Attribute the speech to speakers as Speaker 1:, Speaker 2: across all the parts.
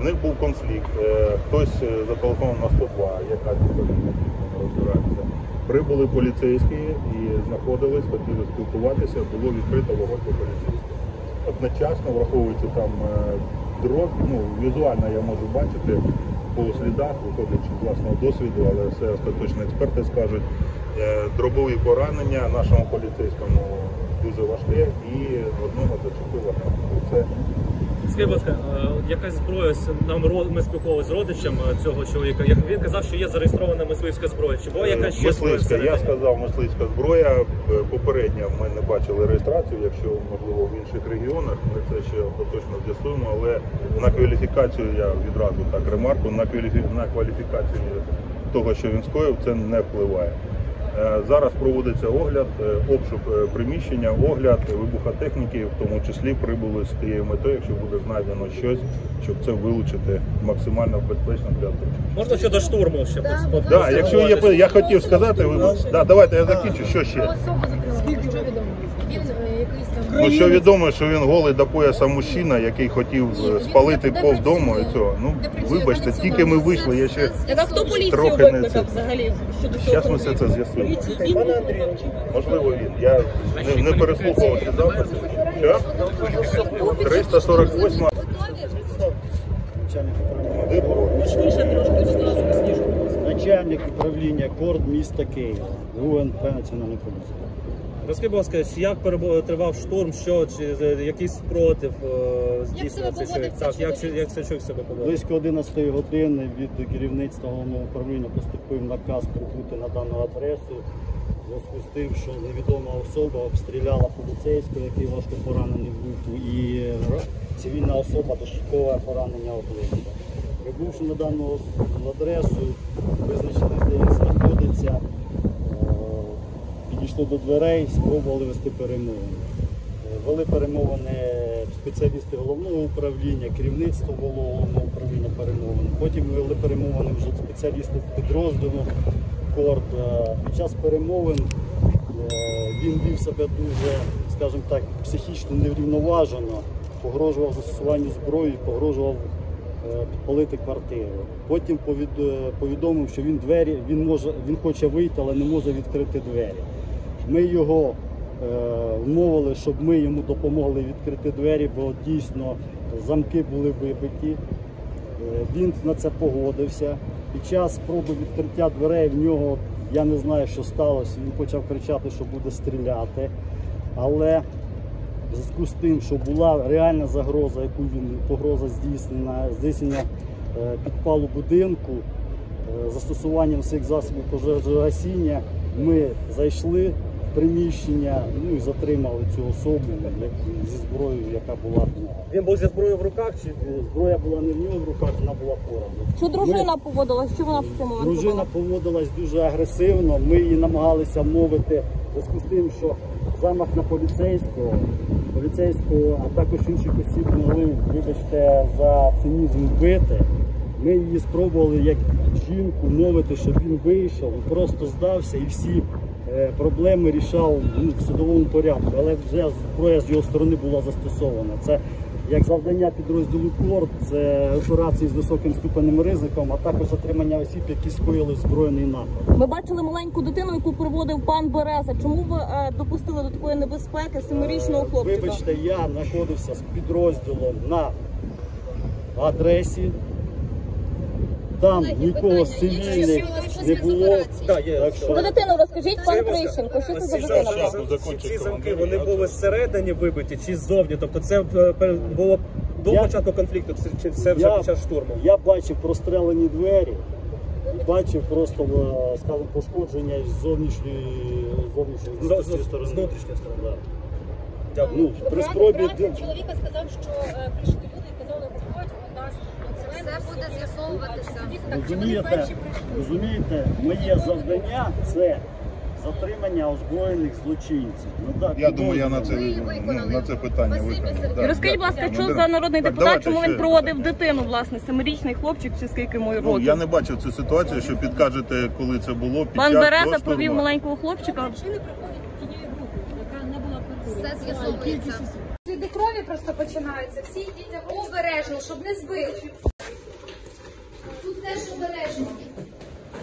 Speaker 1: В них був конфлікт. Е, Хтось зателефонував на 102, яка розбирається. Прибули поліцейські і знаходились, хотіли спілкуватися, було відкрито вогонь по поліцейським. Одночасно, враховуючи там е, дрон, ну візуально я можу бачити по слідах, виходячи з власного досвіду, але все остаточно експерти скажуть. Е, Дробові поранення нашому поліцейському дуже важке і одного зачепило. Це
Speaker 2: Скажіть, будь ласка, е, якась зброя нам ми спілкувалися з родичем е, цього чоловіка. Як він казав, що є зареєстрована мисливська зброя. Чи була якась ще зброя?
Speaker 1: мисливська. Я сказав мисливська зброя. Е, Попередньо ми не бачили реєстрацію, якщо можливо в інших регіонах. Ми це ще остаточно з'ясуємо. Але на кваліфікацію я відразу так ремарку. На кваліфікацію того, що він скоїв, це не впливає. Е, Зараз проводиться огляд, е, обшук е, приміщення, огляд вибухотехніки, в тому числі прибули з тією метою, якщо буде знайдено щось, щоб це вилучити максимально безпечно для оточення.
Speaker 2: Можна щодо штурму ще
Speaker 3: Да,
Speaker 2: пос-
Speaker 1: Да, якщо є я хотів сказати, ви да, давайте я закінчу. Що ще?
Speaker 3: особу затримали, відомо? Він якийсь там...
Speaker 1: Ну що відомо, що він голий до пояса мужчина, який хотів спалити пов дому і цього. Ну вибачте, тільки ми вийшли. Я ще Трохи не це.
Speaker 4: взагалі
Speaker 1: зараз ми все це з'ясуємо. Можливо, він. Я не, не переслухав ці записи. Що? 348
Speaker 5: Начальник управління,
Speaker 1: Де
Speaker 4: трошки, будь ласка, сніжку.
Speaker 5: начальник управління КОРД міста Києва, УНП Національної поліції.
Speaker 2: Розкажіть, будь ласка, як тривав штурм, що чи якийсь спротив е, здійснював цей чоловік? Так, як, чи- як чоловік себе поводив?
Speaker 5: Близько 11 години від керівництва головного управління поступив наказ прибути на дану адресу. В зв'язку з тим, що невідома особа обстріляла поліцейського, який важко поранений в руку, і е, цивільна особа дошукове поранення обличчя. Прибувши на дану адресу, визначили, де він знаходиться, е, підійшли до дверей, спробували вести перемовини. Е, Вели перемовини спеціалісти головного управління, керівництво головного управління перемовин. Потім вели перемовини вже спеціалісти підрозділу КОРД. Е, Під час перемовин е, він вів себе дуже, скажімо так, психічно неврівноважено, погрожував застосуванню зброї, погрожував підпалити квартиру. Потім повідомив, що він двері, він може, він хоче вийти, але не може відкрити двері. Ми його е, вмовили, щоб ми йому допомогли відкрити двері, бо дійсно замки були вибиті. Е, Він на це погодився. Під час спроби відкриття дверей в нього я не знаю, що сталося. Він почав кричати, що буде стріляти. Але в зв'язку з тим, що була реальна загроза, яку він погроза здійснена, здійснення е, підпалу будинку, застосуванням всіх засобів пожежогасіння, ми зайшли приміщення ну і затримали цю особу як- зі зброєю, яка була в нього.
Speaker 2: Він був зі зброєю в руках чи
Speaker 5: Е, Зброя була не в нього в руках, вона була поруч.
Speaker 4: Що дружина поводилась? Що вона в цьому момент
Speaker 5: Дружина
Speaker 4: робила?
Speaker 5: поводилась дуже агресивно. Ми її намагалися мовити в зв'язку з тим, що замах на поліцейського, поліцейського, а також інших осіб могли, вибачте, за цинізм вбити. Ми її спробували як жінку мовити, щоб він вийшов, просто здався і всі проблеми рішав ну, в судовому порядку. Але вже зброя з його сторони була застосована. Це як завдання підрозділу КОРД, це операції з високим ступенем ризиком, а також затримання осіб, які скоїли збройний напад.
Speaker 4: Ми бачили маленьку дитину, яку приводив пан Береза. Чому ви е, допустили до такої небезпеки семирічного
Speaker 5: Е,
Speaker 4: хлопчика?
Speaker 5: Вибачте, я знаходився з підрозділом на адресі. Там нікого з цивільних не було. Так що
Speaker 4: Про дитину розкажіть, пан Крищенко, що це за дитина була?
Speaker 1: Закончить
Speaker 2: Ці замки вони були зсередині вибиті чи ззовні? Тобто це е, було до
Speaker 5: Я-
Speaker 2: початку конфлікту, це- чи це вже
Speaker 5: Я-
Speaker 2: під час штурму?
Speaker 5: Я бачив прострелені двері бачив просто, е, скажімо, пошкодження з зовнішньої зовнішньої
Speaker 2: З-
Speaker 5: з
Speaker 2: з-
Speaker 5: сторони.
Speaker 2: з внутрішньої сторони.
Speaker 5: Да.
Speaker 2: Дякую.
Speaker 5: Ну, при спробі
Speaker 6: Брат чоловіка сказав, що е, прийшли
Speaker 3: Все буде з'ясовуватися.
Speaker 5: Розумієте, розумієте, моє завдання це затримання озброєних злочинців. Ну, так,
Speaker 1: Я думаю, я на це
Speaker 3: Ви
Speaker 1: ну,
Speaker 3: виконали.
Speaker 1: на це питання
Speaker 3: Спасибі. Сергій.
Speaker 1: Да,
Speaker 4: розкажіть, будь ласка, що
Speaker 1: Ну,
Speaker 4: за народний
Speaker 1: так,
Speaker 4: депутат,
Speaker 1: давайте
Speaker 4: чому він проводив
Speaker 1: питання.
Speaker 4: дитину, власне, семирічний хлопчик чи скільки йому
Speaker 1: Ну,
Speaker 4: років?
Speaker 1: я не бачив цю ситуацію, що підкажете, коли це було. Під
Speaker 4: Пан
Speaker 1: час
Speaker 4: Береза провів маленького хлопчика.
Speaker 6: причини приходять тієї групи, яка не була в.
Speaker 3: Все з'ясовується.
Speaker 6: Сліди крові просто починаються. Всі йдіть обережно, щоб не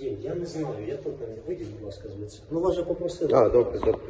Speaker 2: Ні, я не знаю, я тут не вийдіть, будь ласка, звідси. Ну вас же попросили.
Speaker 7: А, добре, добре.